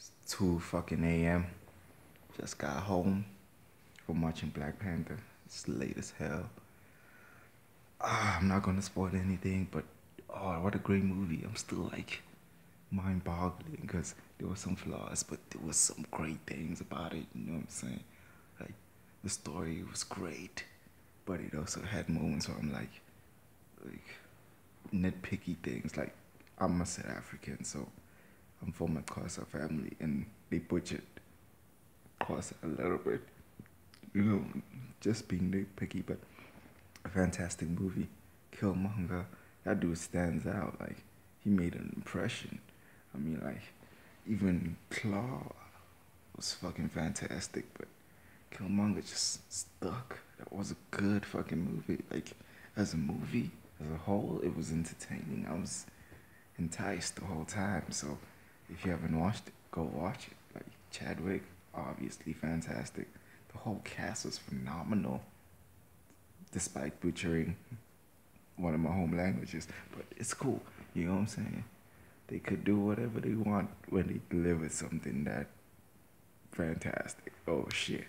It's 2 fucking a.m. Just got home from watching Black Panther. It's late as hell. Ah, I'm not gonna spoil anything, but oh, what a great movie. I'm still like mind boggling because there were some flaws, but there was some great things about it. You know what I'm saying? Like the story was great, but it also had moments where I'm like, like nitpicky things. Like I'm a South African, so I'm from a Xhosa family, and they butchered Xhosa a little bit. You know, just being nitpicky, but a fantastic movie. Killmonger, that dude stands out. Like he made an impression. I mean, like even Klaue was fucking fantastic, but Killmonger just stuck. That was a good fucking movie. Like as a movie, as a whole, it was entertaining. I was enticed the whole time. So if you haven't watched it, go watch it. Like Chadwick, obviously fantastic. The whole cast was phenomenal, despite butchering one of my home languages. But it's cool. You know what I'm saying? They could do whatever they want when they deliver something that fantastic. Oh shit.